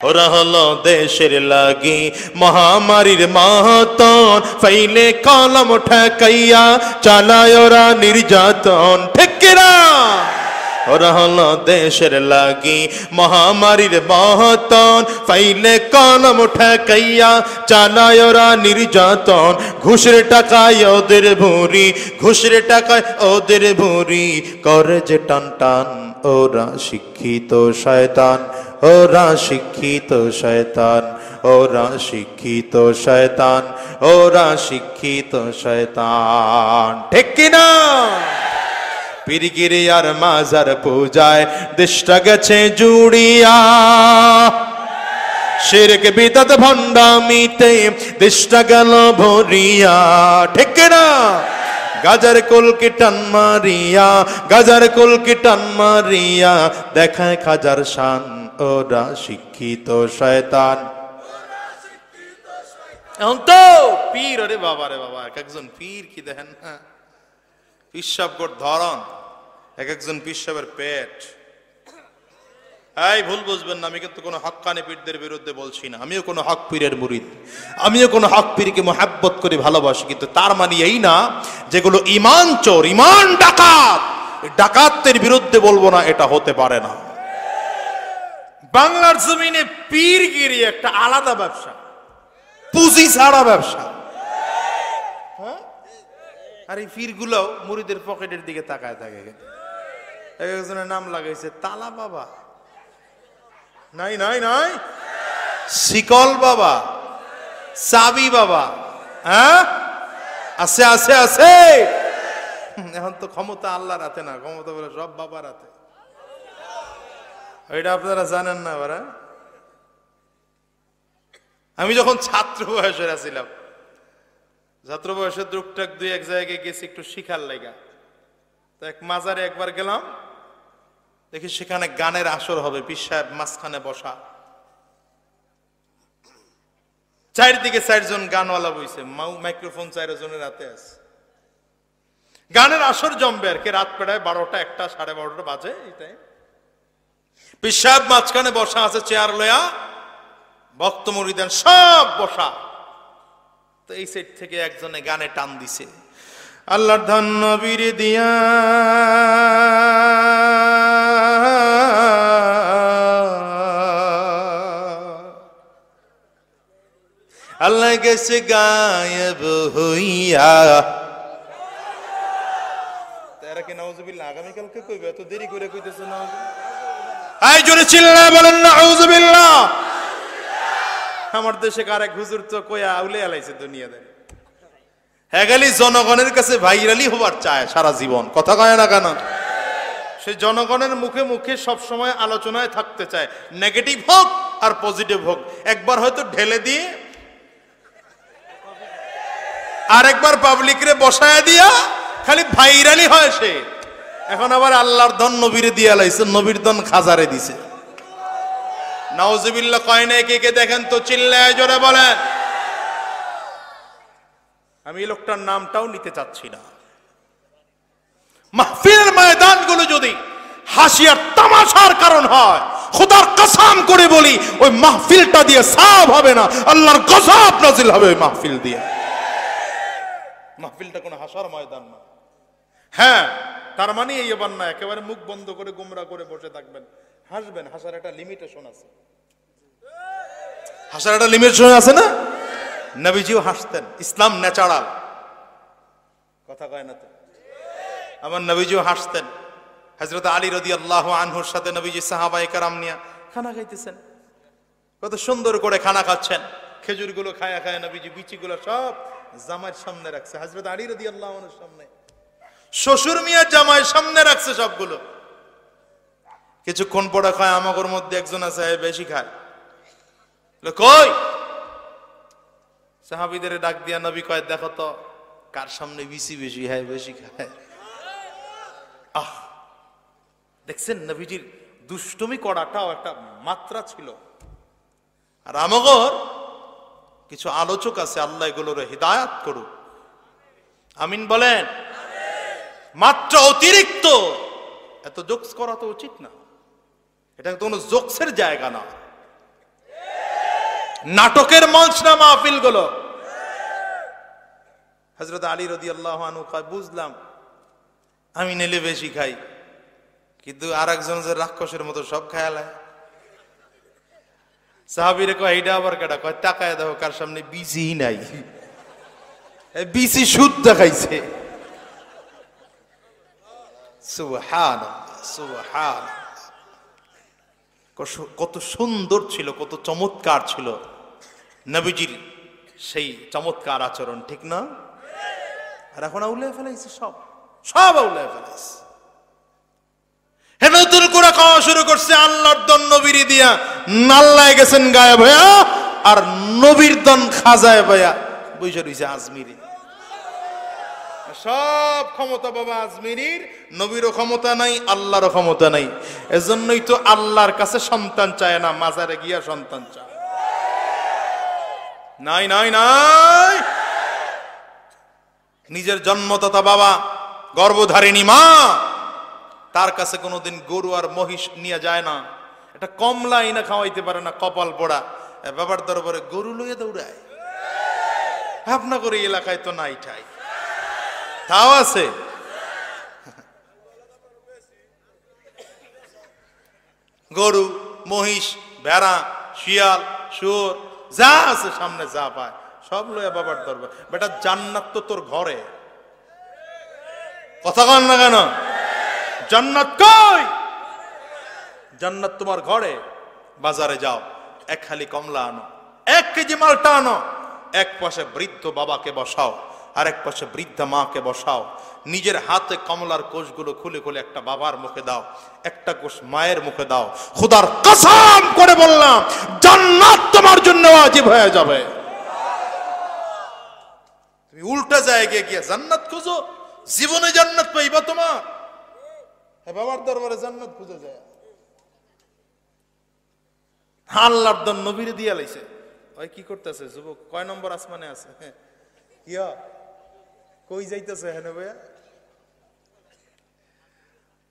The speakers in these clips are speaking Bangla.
ওরা হলো দেশের লাগি, মহামারীর মাহতন ফাইলে কলম ঠেকাইয়া চালায় ওরা নির্যাতন। ঠিক কিনা ওরা দেশের লাগি, মহামারীর মহতন ফাইলে কলম ঠেকাইয়া চালায় ওরা নির্যাতন। ঘুষের টাকায় ওদের ভুরি ঘুষের টাকায় ওদের ভুরি করে যে টান টান, ওরা শিক্ষিত শয়তান। ওরা শিক্ষিত শয়তান, ওরা শিক্ষিত শয়তান, ওরা শিক্ষিত শয়তান। ঠিক কিনা পিরিগিরি আর মাজার পূজায় দেশটা গেছে জুড়িয়া। শিরক বিদত ভণ্ডামিতে দেশটা গেল ভরিয়া। ঠিক না? গাজার কুলকি টান মারিয়া, গাজার কুলকি টান মারিয়া, দেখায় খাজার শান, ওরা শিক্ষিত শয়তান। এখন তো পীর আরে বাবা রে বাবা, এক একজন পীর কি দেখেন না পিসাবগর ধরন, এক একজন পিসাবের পেট। এই ভুল বুঝবেন না, আমি কিন্তু কোনো হক্কানি পীরদের বিরুদ্ধে বলছি না। আমিও কোনো হক পীরের মুরিদ। আমিও কোনো হক পীরকে মোহাব্বত করে ভালোবাসি, কিন্তু তার মানে এই না, যেগুলো ইমান চোর, ইমান ডাকাত ডাকাতের বিরুদ্ধে বলব না, এটা হতে পারে না। বাংলার জমিনে পীরগিরি একটা আলাদা ব্যবসা। পুঁজি ছাড়া ব্যবসা। হ্যাঁ? আর এই পীরগুলো মুড়িদের পকেটের দিকে তাকায় থাকে। একজনের নাম লাগাইছে, তালা বাবা। নাই নাই নাই। শিকল বাবা। সাবি বাবা। হ্যাঁ? আছে আছে আছে। এখন তো ক্ষমতা আল্লাহর হাতে না ক্ষমতা বলে সব বাবার হাতে। এটা আপনারা জানেন না বারা আমি যখন ছাত্র বয়সের ছিলাম ছাত্র বয়সের টুকটাক দুই এক জায়গায় গেছি একটু শিখার লেগা। তো এক মাজারে একবার গেলাম দেখি সেখানে গানের আসর হবে, পীর সাহেব মাঝখানে বসা। চারিদিকে চারজন গানওয়ালা বইছে মাইক্রোফোন চারজনের হাতে আছে। গানের আসর জমবে আর কি, রাত পেড়ায় বারোটা, একটা, সাড়ে বারোটা বাজে এই টাইম পীর সাহেব মাঝখানে বসা আছে, চেয়ার লয়া, ভক্ত মুরিদান সব বসা। তো এই সাইড থেকে একজনে গানে টান দিছে। আল্লাহর ধন নবীর দিয়া গেছে গায়েব হইয়া। তারা কি নাউজুবিল্লাহ? আগামীকালকে কইবে? এত দেরি করে কইতেছে না আই জোরে চিল্লা বলেন নাউজুবিল্লাহ। আমার দেশে কারেক হুজুর তো কয়া আলাইছে দুনিয়াতে। হ্যাগালি জনগণের কাছে ভাইরালি হবার চায় সারা জীবন। কথা কয় না কেন? সে জনগণের মুখে মুখে সব সময় আলোচনায় থাকতে চায়। নেগেটিভ হোক আর পজিটিভ হোক। একবার হয়তো ঢেলে দিয়ে আর একবার পাবলিকরে বসায় দিয়া খালি ভাইরালি হয় সে। এখন আবার আল্লাহর ধন নবীরে দিয়া লাইছে, নবীর ধন খাজারে দিছে। নাউজুবিল্লাহ, কয় নাই, কে কে দেখেন তো চিল্লায় জোরে বলেন। আমি লোকটার নামটাও নিতে চাচ্ছি না। মাহফিলের ময়দানগুলো যদি হাসি আর তামাশার কারণ হয়, খোদার কসাম করে বলি, ওই মাহফিলটা দিয়ে সাফ হবে না। আল্লাহর গজব নাজিল হবে ওই মাহফিল দিয়ে। মাহফিলটা কোনো হাসার ময়দান না। হ্যাঁ তার মানে এই এবার না একেবারে মুখ বন্ধ করে গুমরা করে বসে থাকবেন। হাসবেন হাসার একটা লিমিটেশন আছে। হাসার একটা লিমিটেশন আছে না? নবীজিও হাসতেন ইসলাম ন্যাচারাল। কথা কয় না তো। আমার নবীজিও হাসতেন। হজরত আলী রদি আল্লাহ আনহুর সাথে নবীজি সাহাবাই কারাম নিয়া খানা খাইতেছেন। কত সুন্দর করে খানা খাচ্ছেন। খেজুরগুলো খায়া খায় নবীজি বিচিগুলো সব জামাইয়ের সামনে রাখছে, হজরত আলী রদি আল্লাহ সামনে। শ্বশুর মিয়া জামাইয়ের সামনে রাখছে সবগুলো। কিছুক্ষণ পরে খায় আমাগর মধ্যে একজন আছে বেশি খায়। কই? সাহাবিদের ডাক দিয়া নবী কয়, দেখো তো, কার সামনে বেশি বেশি হয় বেশি খায়। আহ! দেখছেন নবীজির দুষ্টমি করাটাও একটা মাত্রা ছিল। আর আমগর কিছু আলোচক আছে, আল্লাহ এগুলোর হৃদায়াত করুক। আমিন বলেন? মাত্র অতিরিক্ত। এত জোকস করা তো উচিত না। এটা কোনো জোকসের জায়গা না। নাটকের মঞ্চ না মাহফিলগুলো হজরত আলী রদি আল্লাহ বুঝলাম, আমি নেলে বেশি খাই, কিন্তু আর একজন রাক্ষসের মতো সব খায়ালায় সাহাবিরে কয় এইটা আবার কেটা কয় টাকায় দেখো, কার সামনে বিসি নাই। বিসি সুদ দেখাইছে। সুবহান সুবহান কত সুন্দর ছিল, কত চমৎকার ছিল। নবীজির সেই চমৎকার আচরণ, ঠিক না? আর এখন আউলে ফেলাইছে সব। সব আউলে ফেলাইছে। হে নতুন করে খাওয়া শুরু করছে, আল্লাহর দন নবীর দিয়া নাল্লায় গেছেন গায়ে ভাইয়া আর নবীর দন খাজায় ভাইয়া বৈশা রয়েছে আজমিরি। সব ক্ষমতা বাবা আজমিরির, নবীরও ক্ষমতা নাই, আল্লাহরও ক্ষমতা নাই। এজন্যই তো আল্লাহর কাছে সন্তান চায় না, মাজারে গিয়া সন্তান চায়। নাই নাই নাই। নিজের জন্মদাতা বাবা, গর্ভধারিণী মা, তার কাছে কোনোদিন গরু আর মহিষ নিয়ে যায় না। এটা কমলা না খাওয়াইতে পারে না, কপাল পোড়া। বাবার দরবারে গরু লইয়া দৌড়ায়। ভাবনা করে এলাকায় তো নাই ঠাই। তাও আছে। গরু, মহিষ, ভেড়া, শিয়াল, শুয়োর, যা আছে সামনে যা পায়, সব লইয়া বাবার দরবার। বেটা, জান্নাত তো তোর ঘরে। কথা কন না কেন? জান্নাত কই? জান্নাত তোমার ঘরে, বাজারে যাও, এক খালি কমলা আনো, এক কেজি মালটা আনো, এক পাশে বৃদ্ধ বাবাকে বসাও, আর এক পাশে বৃদ্ধা মাকে বসাও, নিজের হাতে কমলার কোষগুলো খুলে খুলে একটা বাবার মুখে দাও, একটা কোষ মায়ের মুখে দাও। খুদার কসম করে বললাম, জান্নাত তোমার জন্য আজীব হয়ে যাবে। তুমি উল্টা জায়গায় গিয়ে জান্নাত খুঁজো, জীবনে জান্নাত পাইবা তোমার। হ্যাঁ বাবার দরবারে জান্নাত খুঁজে যায়। আল্লাহর দন নবীরে দিয়া লাইছে। ওই কি করতেছে যুবক? কয় নম্বর আসমানে আছে? কিয়া কই যাইতেছে হ্যাঁ ভাইয়া?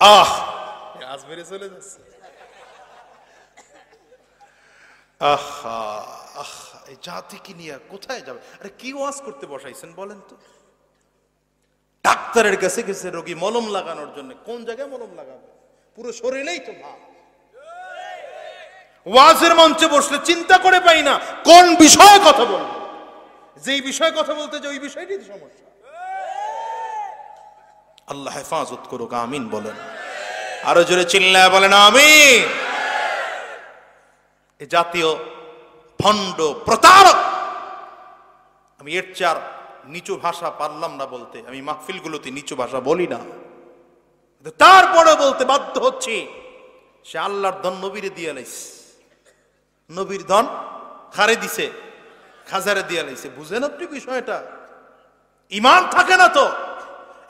আহ! আজমেরে চলে যাচ্ছে। আহা আহা, এই জাতিকে নিয়ে কোথায় যাবে? আরে কি ওয়াজ করতে বসাইছেন বলেন তো? ডাক্তারের কাছে গেছে রোগী মলম লাগানোর জন্য। কোন জায়গায় মলম লাগাবে? পুরো শরীরেই তো ভাব। ওয়াজের মঞ্চে বসলে চিন্তা করে পাই না, কোন বিষয়ে কথা বলব? যেই বিষয়ে কথা বলতে যে ওই বিষয়টি সমস্যা। আল্লাহ হেফাজত করুক, আমিন বলেন। আরও জোরে চিল্লায় বলেন, আমিন। এ জাতীয় ভণ্ড প্রতারক, আমি এর চার নিচু ভাষা পারলাম না বলতে, আমি মাহফিলগুলোতে নিচু ভাষা বলি না। তারপরে বলতে বাধ্য হচ্ছি, সে আল্লাহর ধন নবীরে দিয়ে লাইছে। নবীর ধন খারে দিছে, খাজারে দিয়ে লাইছে। বুঝেন আপনি বিষয়টা? ইমান থাকে না তো?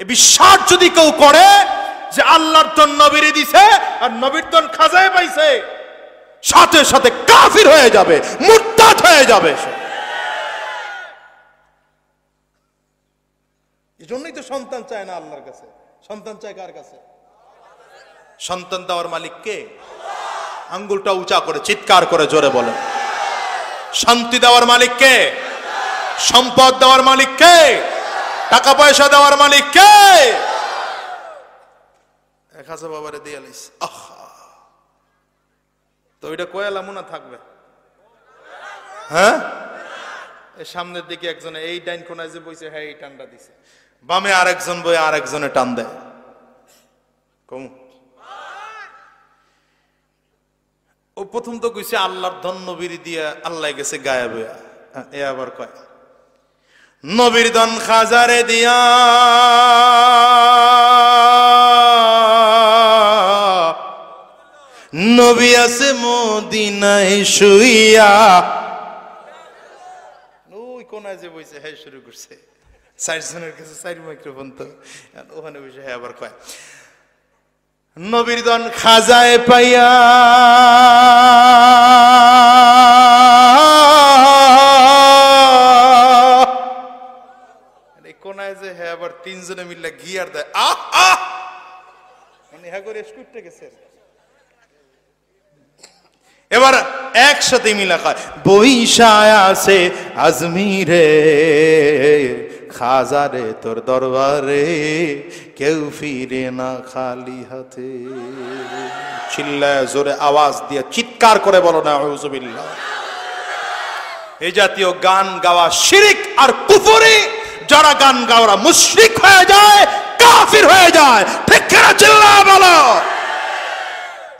এ বিশ্বাস যদি কেউ করে যে আল্লাহর ধন নবীরে দিছে আর নবীর ধন খাজায় পাইছে, সাথে সাথে কাফির হয়ে যাবে, মুরতাদ হয়ে যাবে এজন্যই তো সন্তান চায় না আল্লাহর কাছে। সন্তান চায় কার কাছে? সন্তান দেওয়ার মালিক কে? আঙ্গুলটা উঁচা করে চিৎকার করে জোরে বলেন শান্তি দেওয়ার মালিক কে? সম্পদ দেওয়ার মালিক কে? টাকা পয়সা দেওয়ার মালিক কে? এক হাজার বাবারে দিয়ে লাইস তো ওইটা কয়ালা মনে থাকবে? হ্যাঁ? এই সামনের দিকে একজন এই ডাইন কোনায় যে বইছে হ্যাঁ এই টানটা দিছে। বামে আরেকজন বই আরেকজনে টান দেয়। কম। ও প্রথম তো কইছে, আল্লাহর ধন নবীর দিয়ে আল্লাহ গেছে গায়ে বইয়া এ আবার কয়, নবীর ধন খাজারে দিয়া নবী আছে মদিনায় শুইয়া। ওই কোনায় যে বইছে হ্যাঁ শুরু করছে। চারজনের কাছে চার মাইক্রোফোন তো। ওখানে বসে হ্যাঁ আবার কয় নবীর দন খাজায় পাইয়া। কোনায় তিনজনে মিললে দেয়। মানে হ্যাঁ এবার একসাথে মিলা খায়। বৈশায় আছে আজমিরে। খাজারে তোর দরবারে কেউ ফিরে না খালি হাতে। চিল্লায় জোরে আওয়াজ দিয়ে চিৎকার করে বলো না আউযুবিল্লাহ এই জাতীয় গান গাওয়া শিরিক আর কুফরি, যারা গান গাওয়ারা মুশরিক হয়ে যায়, কাফির হয়ে যায়। ঠিক চিল্লা বলো।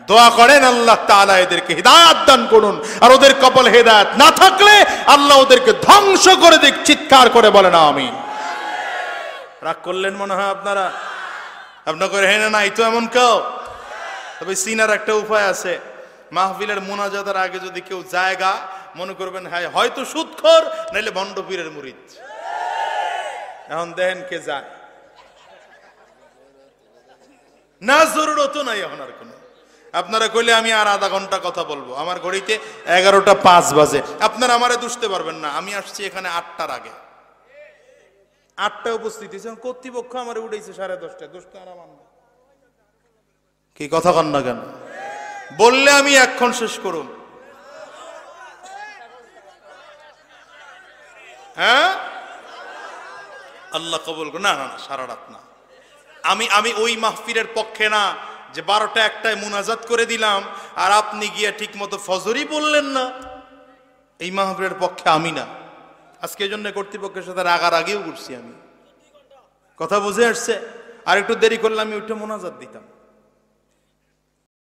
দোয়া করেন, আল্লাহ তালা এদেরকে হিদায়াত দান করুন। আর ওদের কপাল হেদায়াত না থাকলে আল্লাহ ওদেরকে ধ্বংস করে দিক, চিৎকার করে বলে না আমি রাগ করলেন মনে হয় আপনারা? করে হেনে নাই, তো এমন কেউ? তবে সিনার একটা উপায় আছে। মাহফিলের মোনাজাতের আগে যদি কেউ জায়গা, মনে করবেন হ্যাঁ হয়তো সুৎখর নাইলে ভণ্ডপীরের মুরিদ। এখন দেখেন কে যায়। না, জরুরত নাই এখন আর কোনো। আপনারা কইলে আমি আর আধা ঘণ্টা কথা বলব। আমার ঘড়িতে এগারোটা পাঁচ বাজে। আপনারা আমারে দুষতে পারবেন না। আমি আসছি এখানে আটটার আগে। আটটা উপস্থিত হয়েছে। কর্তৃপক্ষ আমার উঠেছে সাড়ে দশটায়। দশটা কি কথা কন না কেন? বললে আমি এক্ষণ শেষ করুন। হ্যাঁ? আল্লাহ কবুল। না না, সারা রাত না। আমি আমি ওই মাহফিলের পক্ষে না। যে বারোটা একটায় মুনাজাত করে দিলাম, আর আপনি গিয়ে ঠিক মতো ফজরই বললেন না। এই মাহফিলের পক্ষে আমি না। আজকে এই জন্য কর্তৃপক্ষের সাথে রাগার আগেও করছি আমি। কথা বুঝে আসছে? আর একটু দেরি করলে আমি উঠে মোনাজাত দিতাম।